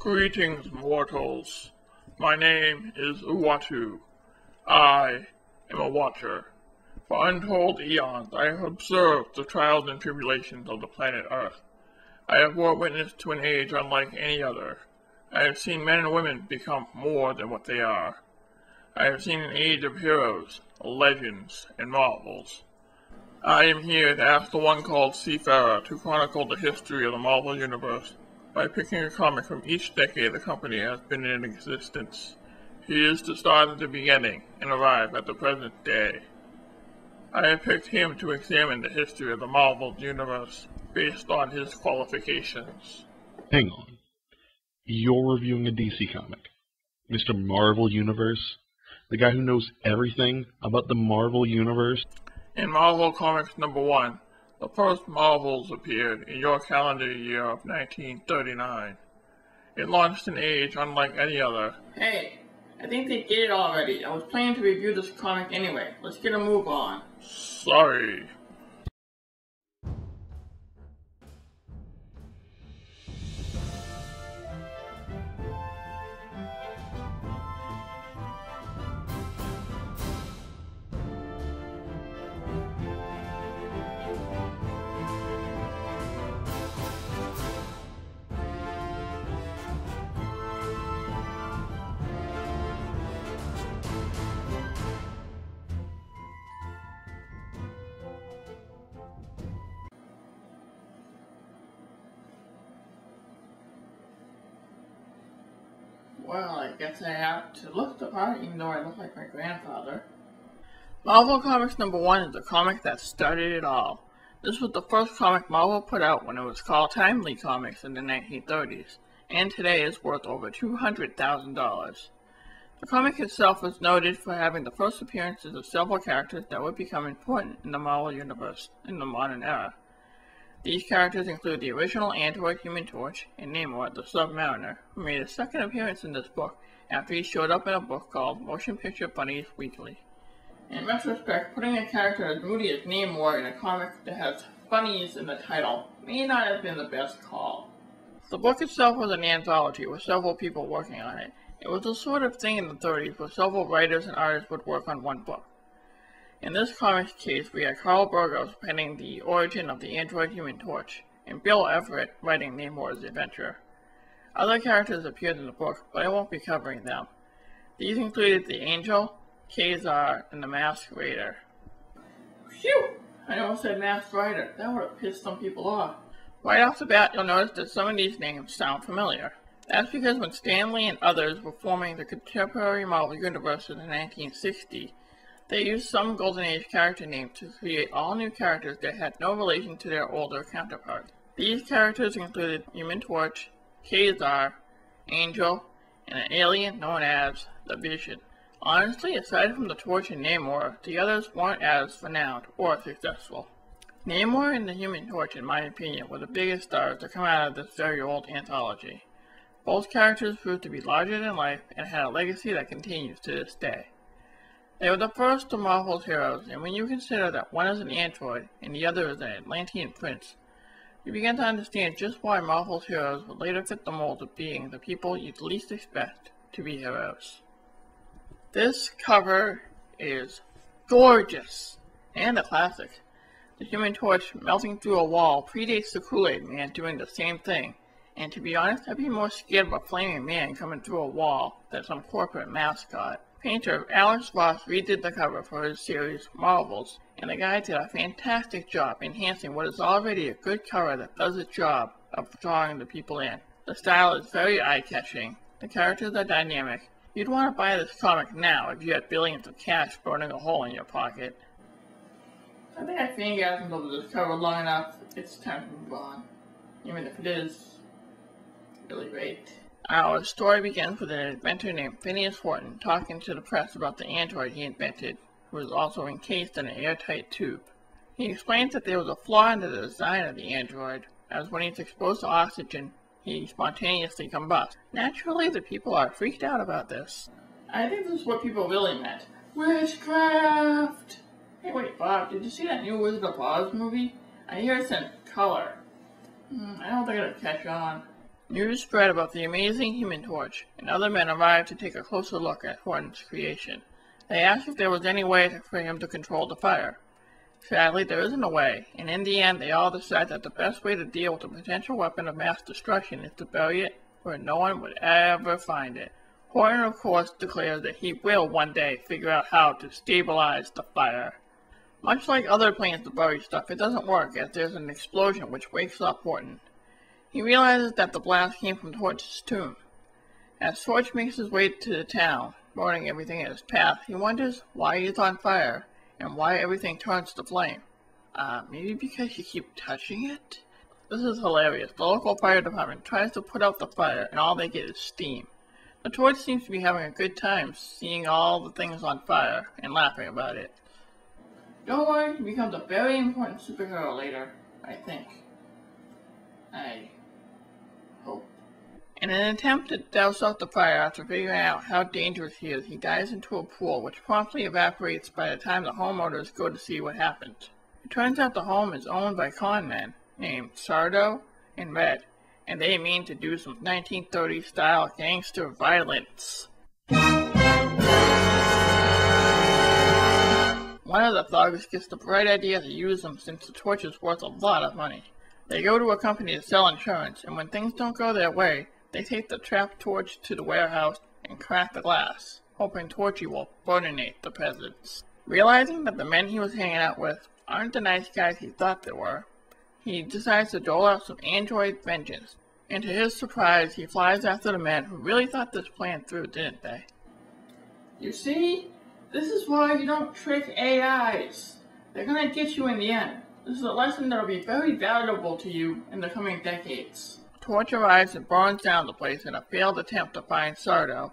Greetings, mortals. My name is Uatu. I am a watcher. For untold eons I have observed the trials and tribulations of the planet Earth. I have bore witness to an age unlike any other. I have seen men and women become more than what they are. I have seen an age of heroes, legends, and marvels. I am here to ask the one called Cferra to chronicle the history of the Marvel Universe by picking a comic from each decade the company has been in existence. He is to start at the beginning and arrive at the present day. I have picked him to examine the history of the Marvel Universe based on his qualifications. Hang on. You're reviewing a DC comic. Mr. Marvel Universe? The guy who knows everything about the Marvel Universe? In Marvel Comics number one, the first Marvels appeared in your calendar year of 1939. It launched an age unlike any other. Hey, I think they get it already. I was planning to review this comic anyway. Let's get a move on. Sorry. Well, I guess I have to look the part, even though I look like my grandfather. Marvel Comics number one is the comic that started it all. This was the first comic Marvel put out when it was called Timely Comics in the 1930s, and today is worth over $200,000. The comic itself was noted for having the first appearances of several characters that would become important in the Marvel Universe in the modern era. These characters include the original android Human Torch and Namor the Submariner, who made a second appearance in this book after he showed up in a book called Motion Picture Funnies Weekly. In retrospect, putting a character as moody as Namor in a comic that has bunnies in the title may not have been the best call. The book itself was an anthology with several people working on it. It was the sort of thing in the 30s where several writers and artists would work on one book. In this comic's case, we have Carl Burgos penning the origin of the android Human Torch, and Bill Everett writing Namor's adventure. Other characters appeared in the book, but I won't be covering them. These included the Angel, Ka-Zar, and the Masked Raider. Phew! I almost said Masked Rider. That would have pissed some people off. Right off the bat, you'll notice that some of these names sound familiar. That's because when Stan Lee and others were forming the contemporary Marvel Universe in the 1960s, they used some Golden Age character names to create all new characters that had no relation to their older counterparts. These characters included Human Torch, Ka-Zar, Angel, and an alien known as the Vision. Honestly, aside from the Torch and Namor, the others weren't as renowned or successful. Namor and the Human Torch, in my opinion, were the biggest stars to come out of this very old anthology. Both characters proved to be larger than life and had a legacy that continues to this day. They were the first of Marvel's heroes, and when you consider that one is an android and the other is an Atlantean prince, you begin to understand just why Marvel's heroes would later fit the mold of being the people you'd least expect to be heroes. This cover is gorgeous and a classic. The Human Torch melting through a wall predates the Kool-Aid Man doing the same thing, and to be honest, I'd be more scared of a flaming man coming through a wall than some corporate mascot. Painter Alex Ross redid the cover for his series Marvels, and the guy did a fantastic job enhancing what is already a good cover that does its job of drawing the people in. The style is very eye-catching, the characters are dynamic. You'd want to buy this comic now if you had billions of cash burning a hole in your pocket. I think I fangasmed over this cover long enough. It's time to move on. Even if it is really great. Our story begins with an inventor named Phineas Horton talking to the press about the android he invented, who was also encased in an airtight tube. He explains that there was a flaw in the design of the android, as when he's exposed to oxygen, he spontaneously combusts. Naturally, the people are freaked out about this. I think this is what people really meant. Witchcraft! Hey, wait, Bob, did you see that new Wizard of Oz movie? I hear it's in color. Hmm, I don't think it'll catch on. News spread about the amazing Human Torch, and other men arrived to take a closer look at Horton's creation. They asked if there was any way for him to control the fire. Sadly, there isn't a way, and in the end they all decide that the best way to deal with a potential weapon of mass destruction is to bury it where no one would ever find it. Horton, of course, declares that he will one day figure out how to stabilize the fire. Much like other plans to bury stuff, it doesn't work as there's an explosion which wakes up Horton. He realizes that the blast came from Torch's tomb. As Torch makes his way to the town, burning everything in his path, he wonders why he is on fire and why everything turns to flame. Uh, maybe because you keep touching it? This is hilarious. The local fire department tries to put out the fire and all they get is steam. The torch seems to be having a good time seeing all the things on fire and laughing about it. Don't worry, he becomes a very important superhero later, I think. I. In an attempt to douse out the fire after figuring out how dangerous he is, he dives into a pool which promptly evaporates by the time the homeowners go to see what happened. It turns out the home is owned by con men named Sardo and Red, and they mean to do some 1930s style gangster violence. One of the thugs gets the bright idea to use them since the torch is worth a lot of money. They go to a company to sell insurance, and when things don't go their way, they take the trap torch to the warehouse and crack the glass, hoping Torchy will burninate the peasants. Realizing that the men he was hanging out with aren't the nice guys he thought they were, he decides to dole out some android vengeance, and to his surprise, he flies after the men who really thought this plan through, didn't they? You see? This is why you don't trick AIs. They're gonna get you in the end. This is a lesson that'll be very valuable to you in the coming decades. Torch arrives and burns down the place in a failed attempt to find Sardo,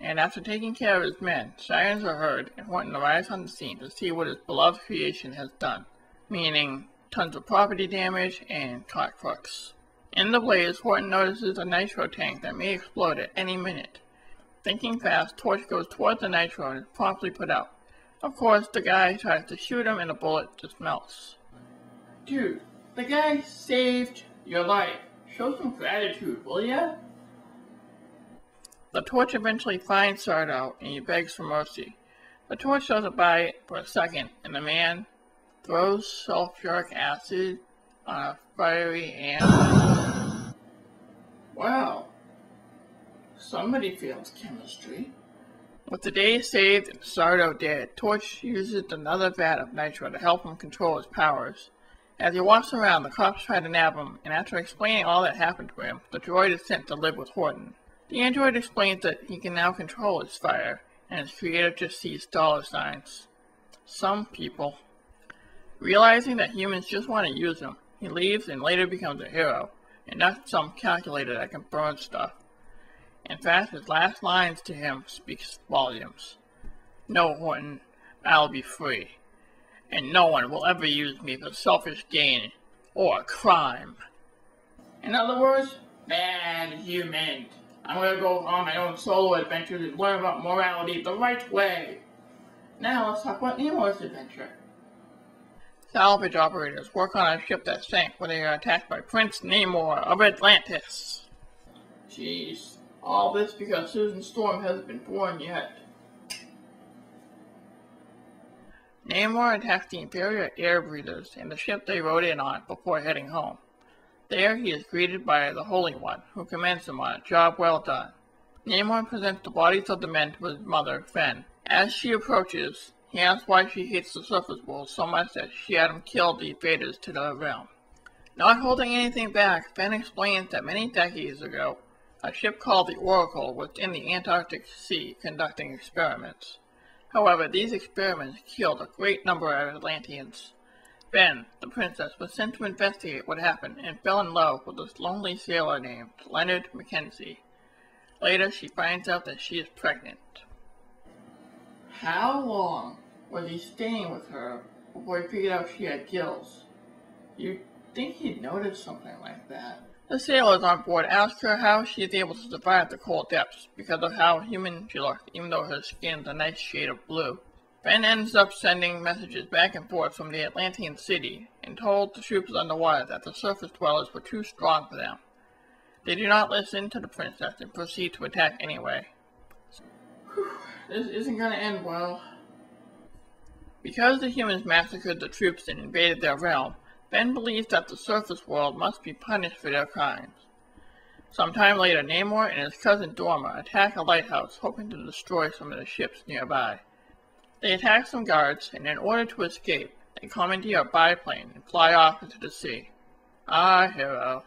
and after taking care of his men, sirens are heard and Horton arrives on the scene to see what his beloved creation has done, meaning tons of property damage and caught crooks. In the blaze, Horton notices a nitro tank that may explode at any minute. Thinking fast, Torch goes towards the nitro and is promptly put out. Of course, the guy tries to shoot him and the bullet just melts. Dude, the guy saved your life. Show some gratitude, will ya? The torch eventually finds Sardo and he begs for mercy. The torch doesn't buy it for a second, and the man throws sulfuric acid on a fiery ant. Wow. Somebody fails chemistry. With the day saved and Sardo dead, Torch uses another vat of nitro to help him control his powers. As he walks around, the cops try to nab him, and after explaining all that happened to him, the droid is sent to live with Horton. The android explains that he can now control his fire, and his creator just sees dollar signs. Some people. Realizing that humans just want to use him, he leaves and later becomes a hero, and not some calculator that can burn stuff. In fact, his last lines to him speaks volumes. No, Horton, I'll be free and no one will ever use me for selfish gain or crime. In other words, bad human. I'm gonna go on my own solo adventures and learn about morality the right way. Now let's talk about Namor's adventure. Salvage operators work on a ship that sank when they are attacked by Prince Namor of Atlantis. Jeez, all this because Susan Storm hasn't been born yet. Namor attacks the Imperial air breathers and the ship they rode in on before heading home. There he is greeted by the Holy One, who commends him on a job well done. Namor presents the bodies of the men to his mother, Fen. As she approaches, he asks why she hates the surface world so much that she had him kill the invaders to the realm. Not holding anything back, Fen explains that many decades ago, a ship called the Oracle was in the Antarctic Sea conducting experiments. However, these experiments killed a great number of Atlanteans. Fen, the princess, was sent to investigate what happened and fell in love with this lonely sailor named Leonard Mackenzie. Later, she finds out that she is pregnant. How long was he staying with her before he figured out she had gills? You'd think he'd notice something like that. The sailors on board ask her how she is able to survive the cold depths because of how human she looks, even though her skin's a nice shade of blue. Fen ends up sending messages back and forth from the Atlantean city and told the troops underwater that the surface dwellers were too strong for them. They do not listen to the princess and proceed to attack anyway. Whew, this isn't gonna end well. Because the humans massacred the troops and invaded their realm, Fen believes that the surface world must be punished for their crimes. Sometime later, Namor and his cousin Dorma attack a lighthouse, hoping to destroy some of the ships nearby. They attack some guards, and in order to escape, they commandeer a biplane and fly off into the sea. Ah, hero.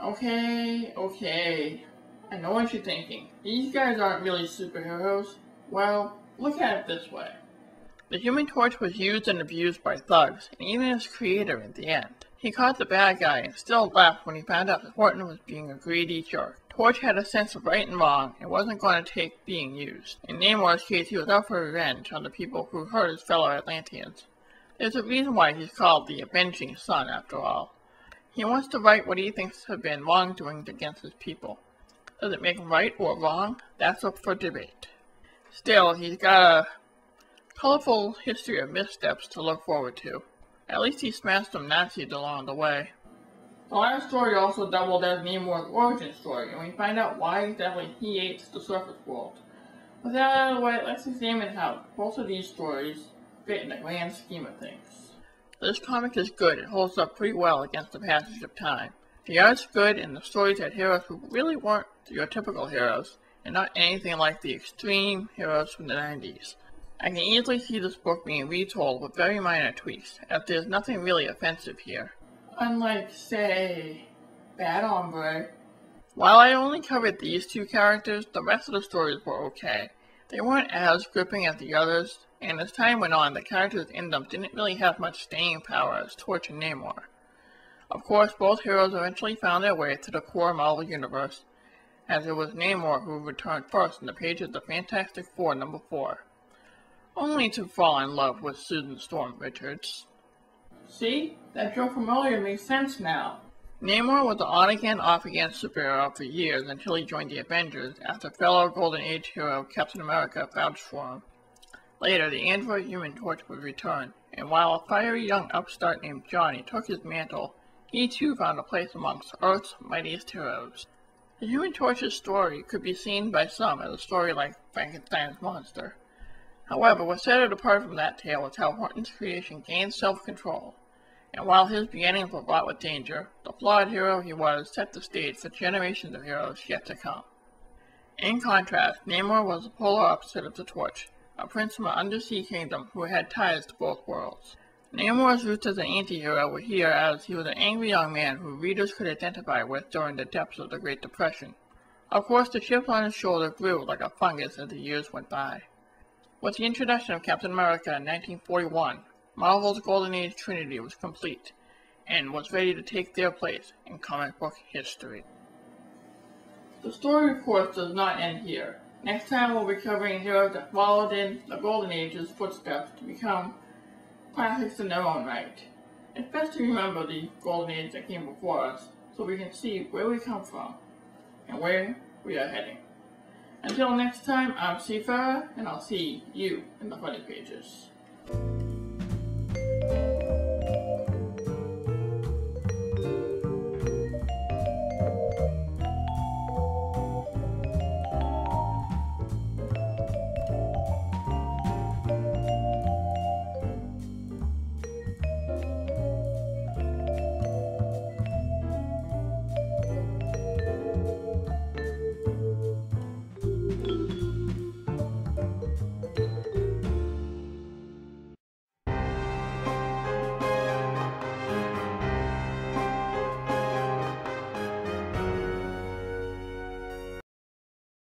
Okay, okay. I know what you're thinking. These guys aren't really superheroes. Well, look at it this way. The Human Torch was used and abused by thugs, and even its creator in the end. He caught the bad guy and still left when he found out that Horton was being a greedy jerk. Torch had a sense of right and wrong and wasn't going to take being used. In Namor's case, he was out for revenge on the people who hurt his fellow Atlanteans. There's a reason why he's called the Avenging Son, after all. He wants to right what he thinks have been wrongdoings against his people. Does it make him right or wrong? That's up for debate. Still, he's got a colorful history of missteps to look forward to. At least he smashed some Nazis along the way. The last story also doubled as Namor's origin story, and we find out why exactly he hates the surface world. With that out of the way, let's examine how both of these stories fit in the grand scheme of things. This comic is good. It holds up pretty well against the passage of time. The art's good, and the stories had heroes who really weren't your typical heroes, and not anything like the extreme heroes from the 90s. I can easily see this book being retold with very minor tweaks, as there's nothing really offensive here. Unlike, say, Bad Hombre. While I only covered these two characters, the rest of the stories were okay. They weren't as gripping as the others, and as time went on, the characters in them didn't really have much staying power as Torch and Namor. Of course, both heroes eventually found their way to the core Marvel Universe, as it was Namor who returned first in the pages of Fantastic Four number 4, only to fall in love with Susan Storm Richards. See? That joke from earlier makes sense now. Namor was an on-again, off-again superhero for years until he joined the Avengers after fellow Golden Age hero Captain America vouched for him. Later, the android Human Torch would return, and while a fiery young upstart named Johnny took his mantle, he too found a place amongst Earth's mightiest heroes. The Human Torch's story could be seen by some as a story like Frankenstein's monster. However, what set it apart from that tale was how Horton's creation gained self-control, and while his beginnings were fraught with danger, the flawed hero he was set the stage for generations of heroes yet to come. In contrast, Namor was the polar opposite of the Torch, a prince from an undersea kingdom who had ties to both worlds. Namor's roots as an anti-hero were here as he was an angry young man who readers could identify with during the depths of the Great Depression. Of course, the chip on his shoulder grew like a fungus as the years went by. With the introduction of Captain America in 1941, Marvel's Golden Age Trinity was complete, and was ready to take their place in comic book history. The story, of course, does not end here. Next time we'll be covering heroes that followed in the Golden Age's footsteps to become classics in their own right. It's best to remember the Golden Age that came before us, so we can see where we come from, and where we are heading. Until next time, I'm Cferra, and I'll see you in the funny pages.